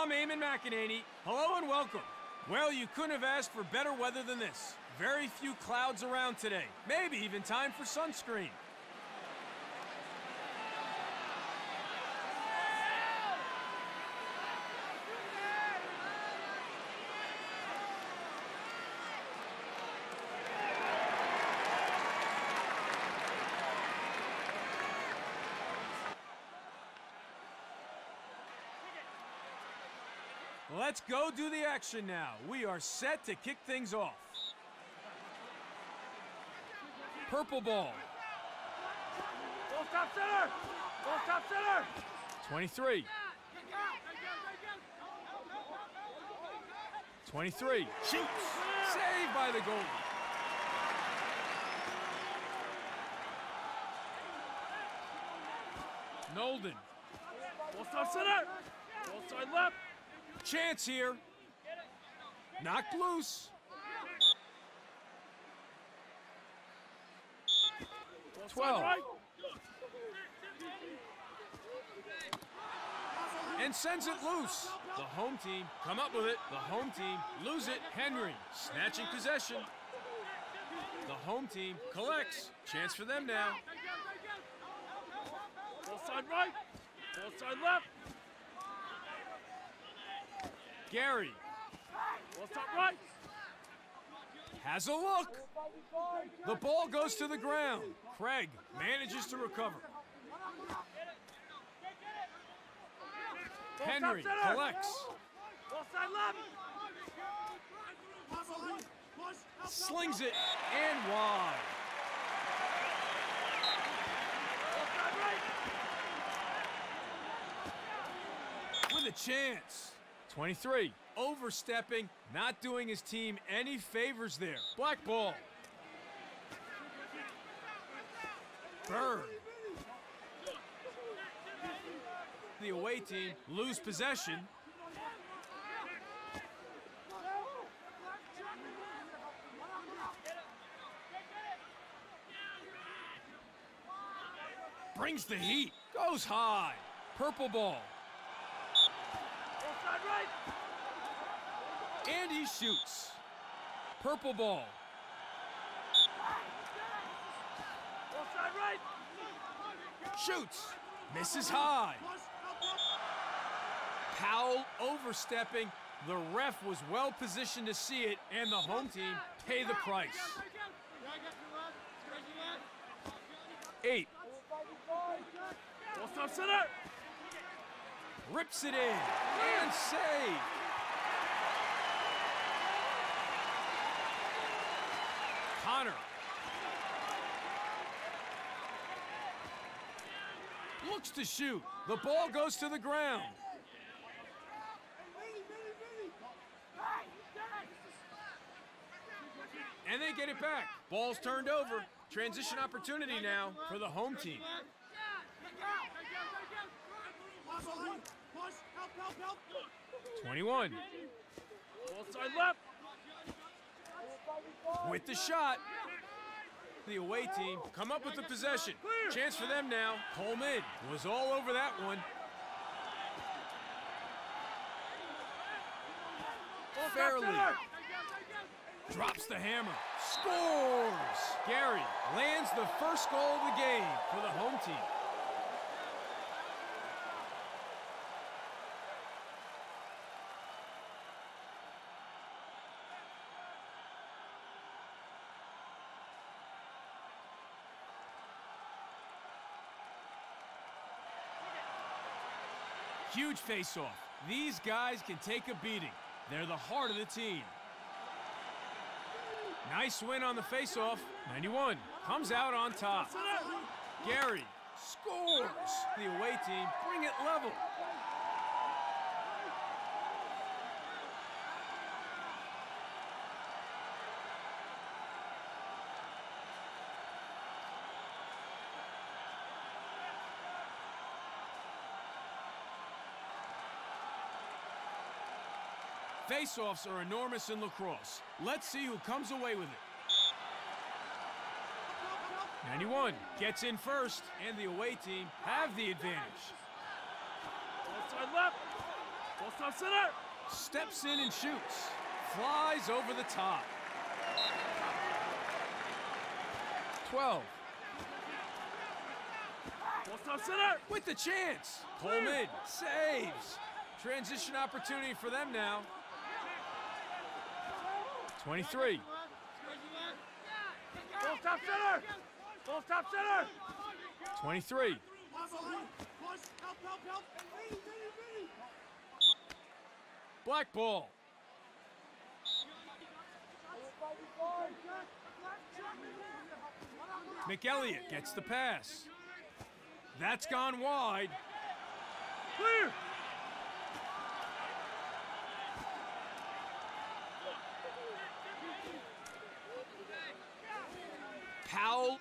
Tom Eamon McEnany. Hello and welcome. Well, you couldn't have asked for better weather than this. Very few clouds around today. Maybe even time for sunscreen. Let's go do the action now. We are set to kick things off. Purple ball. Ball stop center! Ball stop center! 23. 23. Shoots. Saved by the goalie. Nolden. Ball stop center! Ball side left! Chance here. Knocked loose. 12. and sends it loose. The home team come up with it. The home team lose it. Henry snatching possession. The home team collects. Chance for them now. Ball side right! Ball side left! Gary Ball stop right! has a look. The ball goes to the ground. Craig manages to recover. Henry collects. Slings it and wide. With a chance. 23, overstepping, not doing his team any favors there. Black ball. Bird. The away team lose possession. Brings the heat. Goes high. Purple ball. And he shoots. Purple ball. Shoots. Misses high. Powell overstepping. The ref was well positioned to see it, and the home team pay the price. Eight. Stop center! Rips it in. And save. Connor. Looks to shoot. The ball goes to the ground. And they get it back. Ball's turned over. Transition opportunity now for the home team. 21 Ball side left! with the shot. The away team come up with the possession. Chance for them now. Coleman was all over that one. Fairly drops the hammer. Scores! Gary lands the first goal of the game for the home team. Huge face-off. These guys can take a beating. They're the heart of the team. Nice win on the face-off. 91 comes out on top. Gary scores. The away team bring it level. Face-offs are enormous in lacrosse. Let's see who comes away with it. 91 gets in first, and the away team have the advantage. Left! Center. Steps in and shoots. Flies over the top. 12. Full stop center. With the chance. Coleman saves. Transition opportunity for them now. 23. Full stop center. Full stop center. 23. Black ball. McElliott gets the pass. That's gone wide. Clear.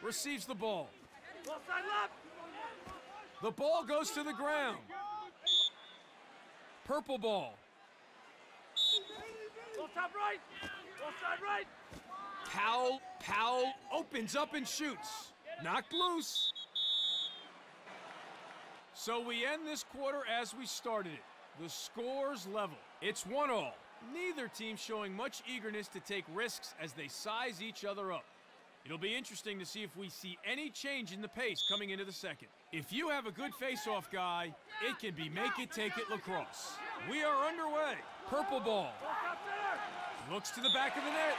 Receives the ball. The ball goes to the ground. Purple ball. Right. Right. Powell, Powell opens up and shoots. Knocked loose. So we end this quarter as we started it. The score's level. It's one all. Neither team showing much eagerness to take risks as they size each other up. It'll be interesting to see if we see any change in the pace coming into the second. If you have a good face-off guy, it can be make it, take it lacrosse. We are underway. Purple ball. Looks to the back of the net.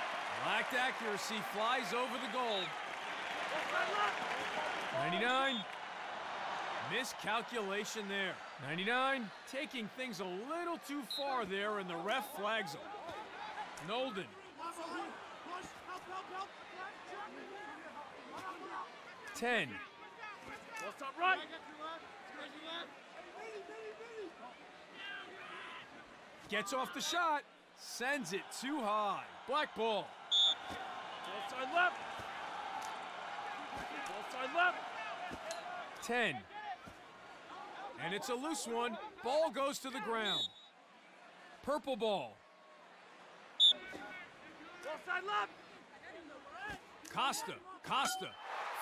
Lacked accuracy, flies over the goal. Full side left. 99. Miscalculation there. 99 taking things a little too far there, and the ref flags him. Nolden. Ten. Full stop right. Gets off the shot. Sends it too high. Black ball. Side left. Side left. 10. And it's a loose one. Ball goes to the ground. Purple ball. Side left. Costa. Costa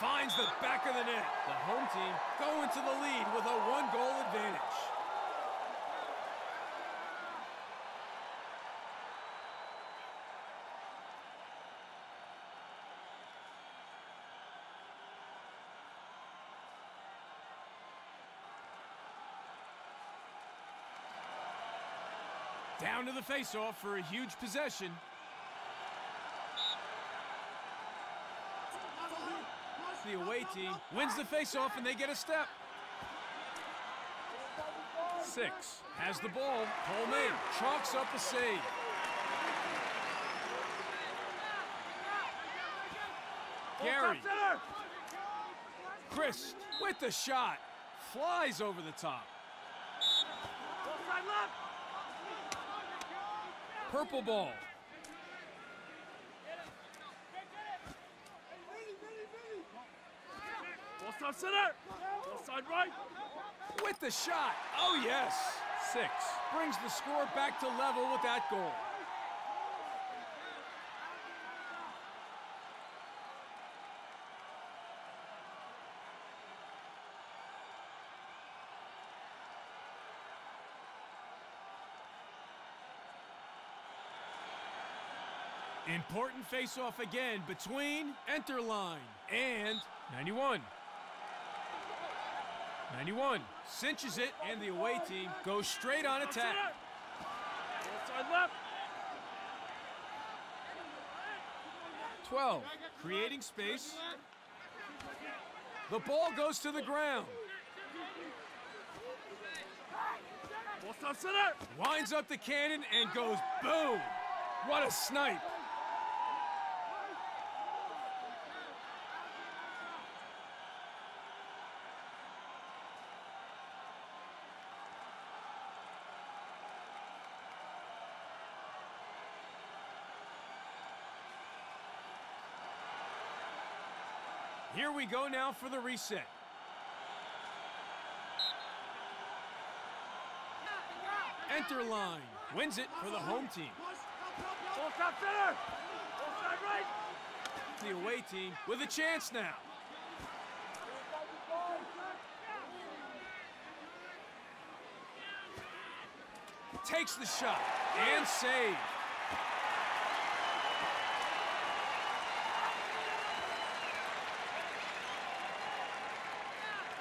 finds the back of the net. The home team go into the lead with a one goal advantage. Down to the faceoff for a huge possession. The away team wins the faceoff and they get a step. Six has the ball. Coleman chalks up a save. Gary. Chris with the shot. Flies over the top. Purple ball. Stop center. Full side right. With the shot. Oh, yes. Six brings the score back to level with that goal. Important face-off again between Enterline and 91. 91 cinches it, and the away team goes straight on attack. center. Side left. 12, creating space. The ball goes to the ground. Full stop center. Winds up the cannon and goes boom. What a snipe. Here we go now for the reset. Enterline. Wins it for the home team. Full stop center. Full side right. The away team with a chance now. Takes the shot and save.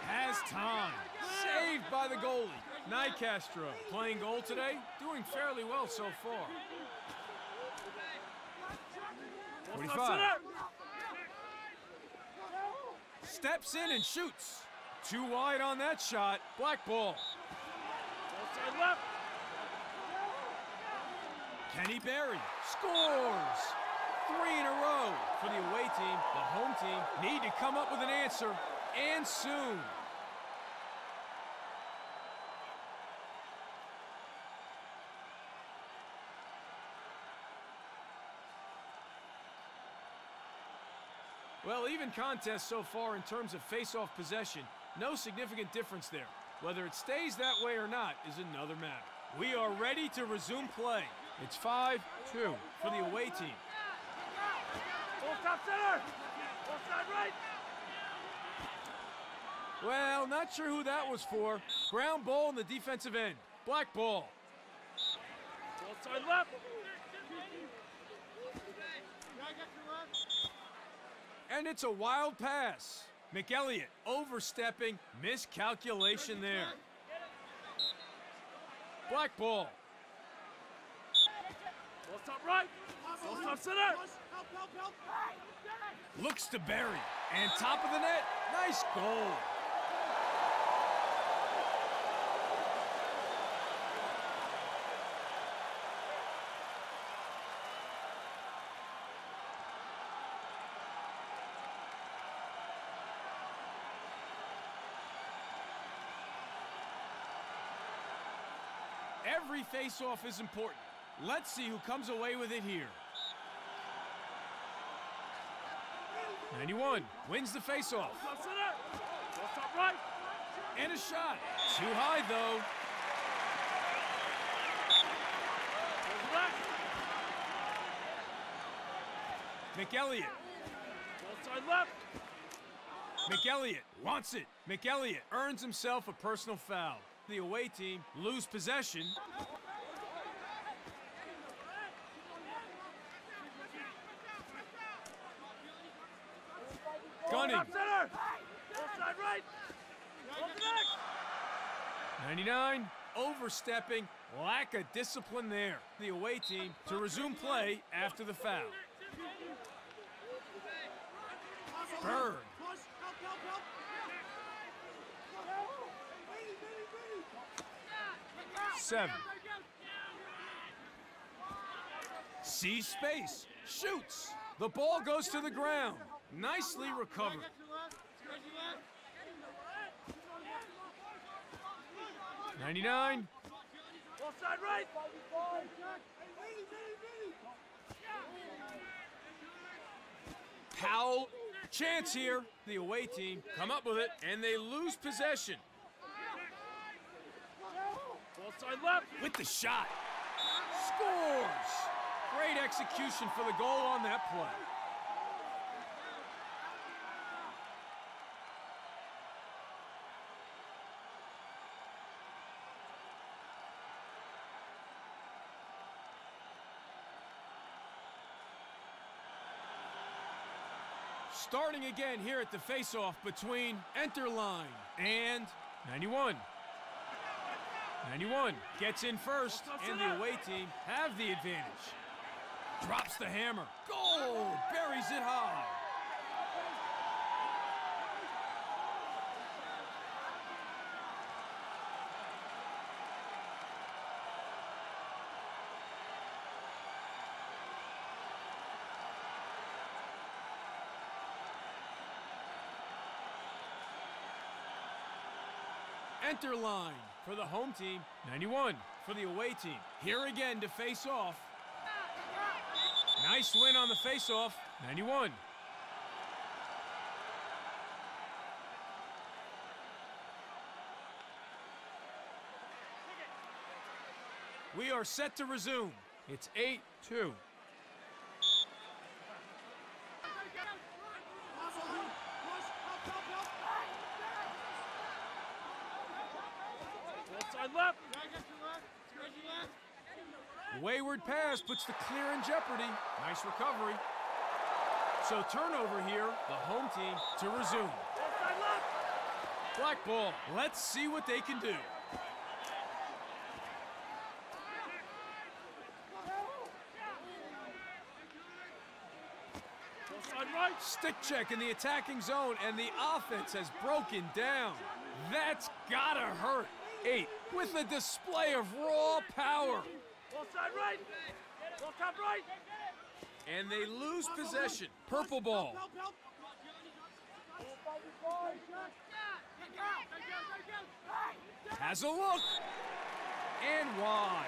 Has time. Saved by the goalie. Nicastro playing goal today, doing fairly well so far. 45. Steps in and shoots. Too wide on that shot. Black ball. Kenny Berry scores. Three in a row for the away team. The home team need to come up with an answer, and soon. Well, even contest so far in terms of face-off possession. No significant difference there. Whether it stays that way or not is another matter. We are ready to resume play. It's 5-2 for the away team. Full top center. Full side right. Well, not sure who that was for. Ground ball in the defensive end. Black ball. Full side left. And it's a wild pass. McElliott overstepping. Miscalculation there. Black ball. Full top right. Full top center. Looks to Barry. And top of the net. Nice goal. Every face-off is important. Let's see who comes away with it here. 91 wins the face-off. And a shot. Too high, though. McElliott. Full side left. McElliott wants it. McElliott earns himself a personal foul. The away team lose possession. Gunning. Top center. Full side right. Full to next. 99 overstepping. Lack of discipline there. The away team to resume play after the foul. Bird. Seven. Sees space. Shoots. The ball goes to the ground. Nicely recovered. Ninety-nine. Powell. Chance here. The away team come up with it, and they lose possession. Left. with the shot. Scores! Great execution for the goal on that play. Starting again here at the faceoff between Enterline and 91. 91 gets in first, and the away team have the advantage. Drops the hammer. Goal! Buries it high. Enterline for the home team. 91 for the away team. Here again to face off. Nice win on the face-off. 91. We are set to resume. It's 8-2. Full side left. Wayward pass puts the clear in jeopardy. Nice recovery. So turnover here, the home team to resume. Black ball. Let's see what they can do. Stick check in the attacking zone, and the offense has broken down. That's gotta hurt. Eight with a display of raw power. Outside right. Ball top right. And they lose possession. Purple ball. Has a look. And wide.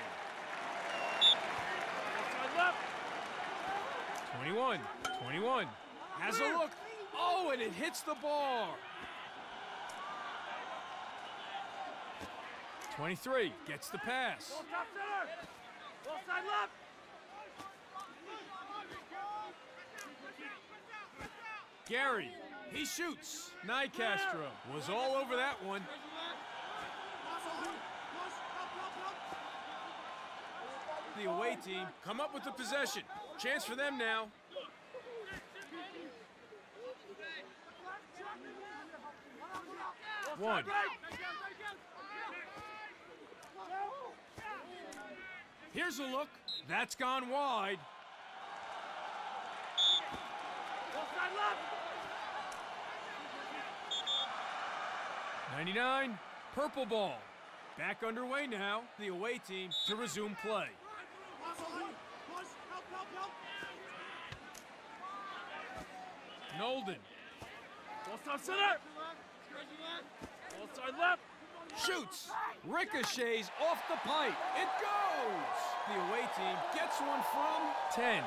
21. 21. Has a look. Oh, and it hits the bar. 23. Gets the pass. Ball top center. Outside left. Gary. He shoots. Nicastro was all over that one. The away team come up with the possession. Chance for them now. One. Here's a look. That's gone wide. Left. 99. Purple ball. Back underway now. The away team to resume play. Nolden top center. Outside left. Shoots. Ricochets off the pipe. It goes. The away team gets one from 10.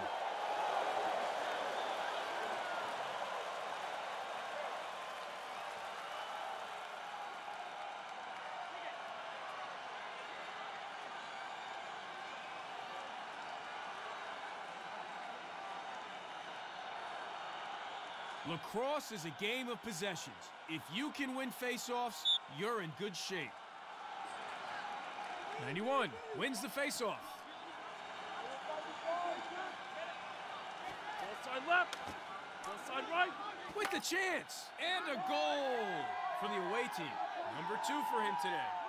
Lacrosse is a game of possessions. If you can win faceoffs, you're in good shape. 91 wins the faceoff. Outside left. Outside right. with the chance and a goal for the away team. Number two for him today.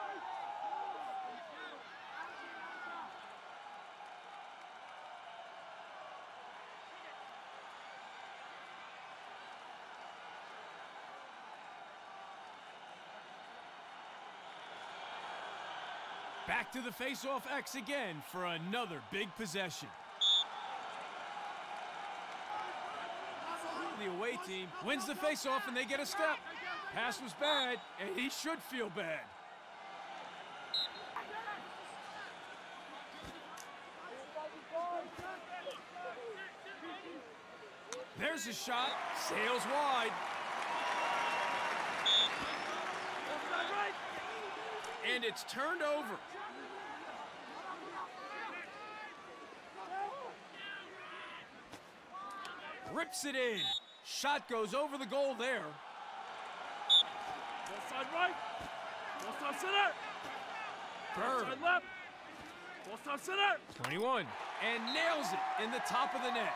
Back to the face-off X again for another big possession. The away team wins the face-off and they get a step. Pass was bad, and he should feel bad. There's a shot, sails wide, Outside right. And it's turned over. Rips it in. Shot goes over the goal there. Outside right. Outside center. Bird, Outside left. Outside center. 21, and nails it in the top of the net.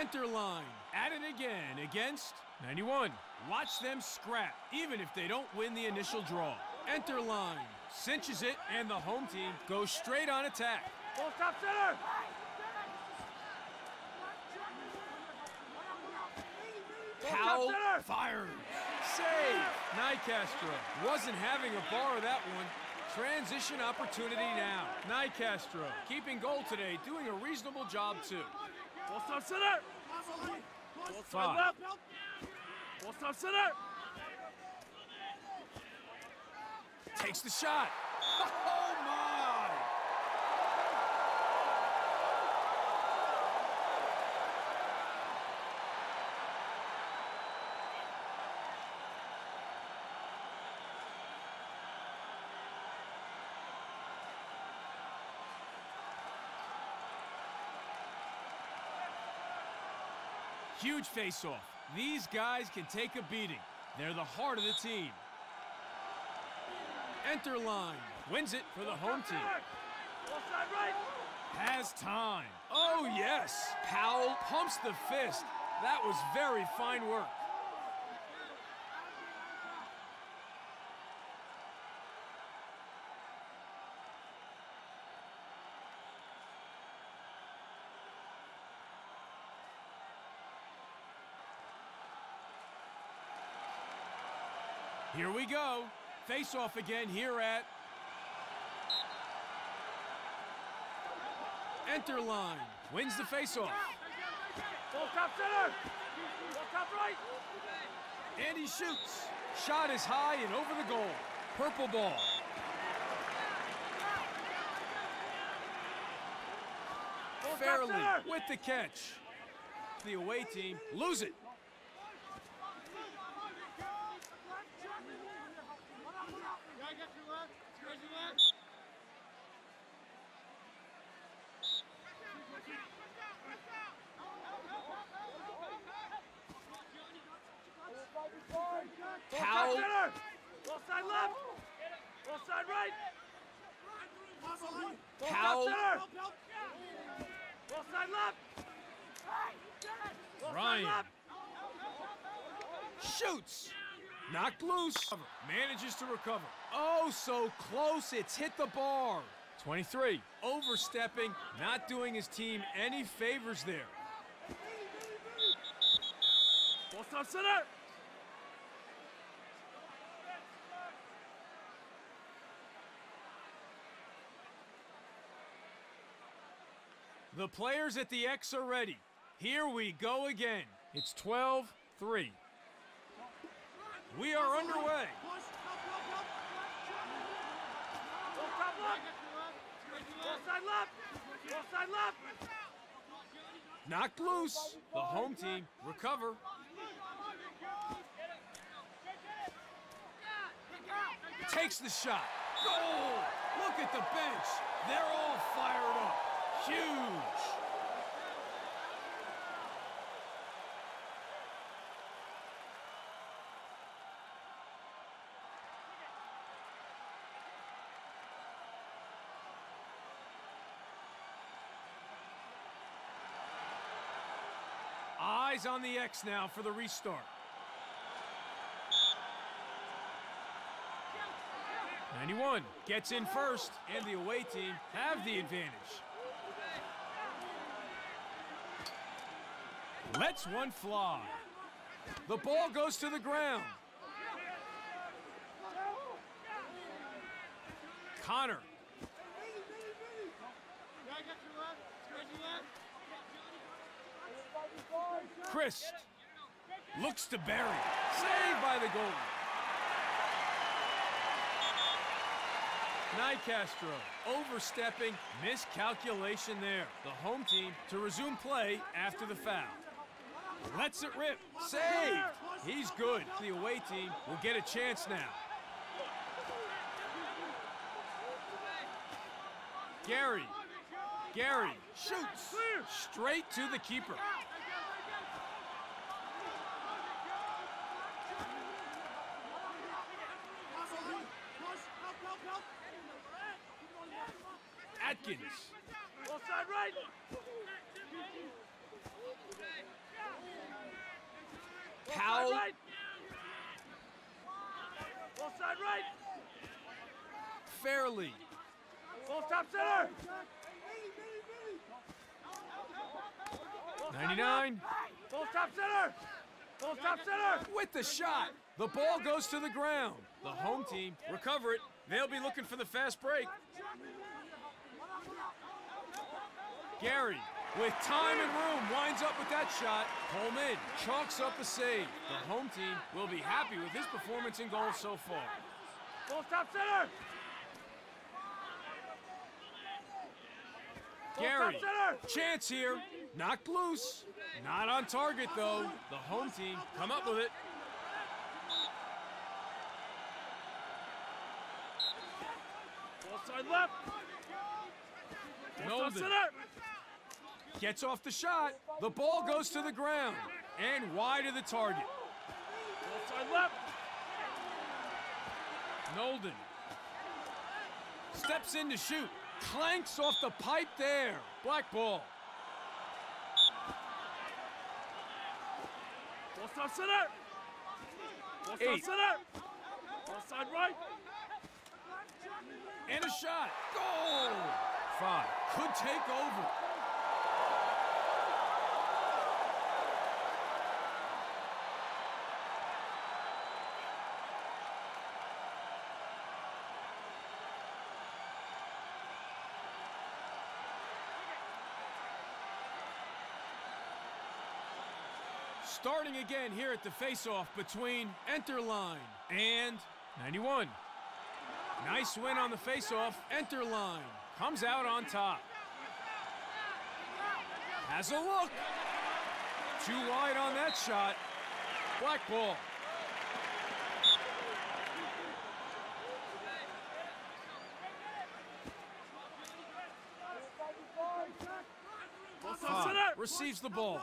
Enterline. At it again against 91. Watch them scrap, even if they don't win the initial draw. Enterline. Cinches it, and the home team goes straight on attack. Ball top center. Powell center. fires. Save. Nicastro wasn't having a bar of that one. Transition opportunity now. Nicastro keeping goal today, doing a reasonable job too. Top center. Five. left. Top center. Takes the shot. Oh Huge face-off. These guys can take a beating. They're the heart of the team. Enterline. Wins it for the home team. Has time. Oh, yes. Powell pumps the fist. That was very fine work. Here we go. Face off again here at Enterline. Wins the face off. Ball top center. Ball top right. And he shoots. Shot is high and over the goal. Purple ball. Ball Fairly with the catch. The away team lose it. Ball top Powell side left. Ball side right. Ball top Powell. center. Ball side left. Ryan. shoots. Knocked loose. Manages to recover. Oh, so close. It's hit the bar. 23. Overstepping, not doing his team any favors there. Ball top center. The players at the X are ready. Here we go again. It's 12 3. We are underway. Top left. Ball side left. Ball side left. Knocked loose. The home team recover. Takes the shot. Goal! Look at the bench. They're all fired up. Huge. Eyes on the X now for the restart. 91 gets in first, and the away team have the advantage. Lets one fly. The ball goes to the ground. Connor. Christ looks to bury. Saved by the goalie. Nicastro overstepping, miscalculation there. The home team to resume play after the foul. Lets it rip. Saved. He's good. The away team will get a chance now. Gary. Gary shoots straight to the keeper. Atkins. Ball side right. Ball Powell. side right. Ball side right. Fairly. Ball top center. 99 Ball top center. Ball top the shot. The ball goes to the ground. The home team recover it. They'll be looking for the fast break. Gary, with time and room, winds up with that shot. Coleman chalks up a save. The home team will be happy with his performance in goal so far. Ball top center. Gary, chance here. Knocked loose. Not on target, though. The home team come up with it. Ball left. Ball Golden. Gets off the shot. The ball goes to the ground and wide of the target. Offside left. Nolden steps in to shoot. Clanks off the pipe there. Black ball. Offside center. Eight. center. Offside right. And a shot. Goal! Five. Could take over. Starting again here at the face-off between Enterline and 91. Nice win on the faceoff. Enterline comes out on top. Has a look. Too wide on that shot. Black ball. Receives the ball.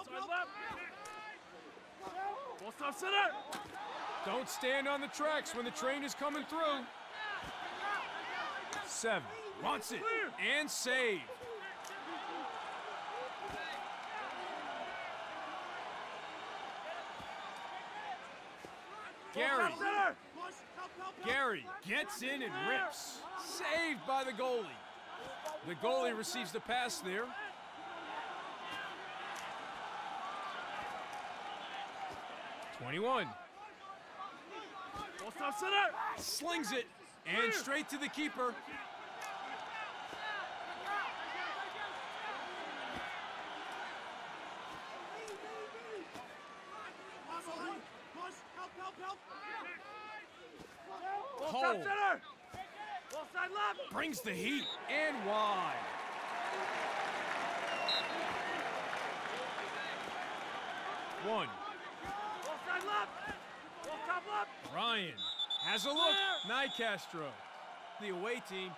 Don't stand on the tracks when the train is coming through. Seven wants it and save. Gary, Gary gets in and rips. Saved by the goalie. The goalie receives the pass there. Twenty-one slings it and straight to the keeper. Offside Hole. center. Offside left. brings the heat and wide. One. Offside left. Offside left. Ryan has a look. Nicastro. The away team